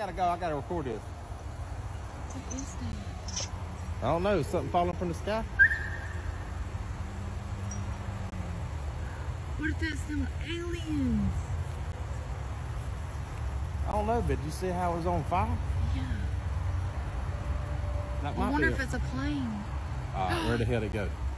gotta go. I gotta record this. What is that? I don't know. Something falling from the sky. What if that's some aliens? I don't know, but you see how it was on fire? Yeah. That I wonder be. if it's a plane. All right, where the hell to go?